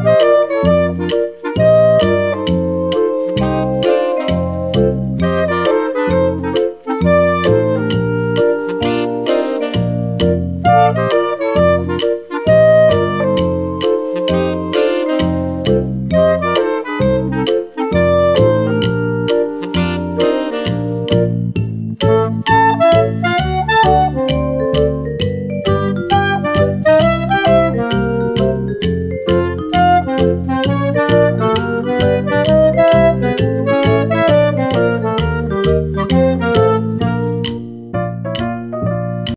Música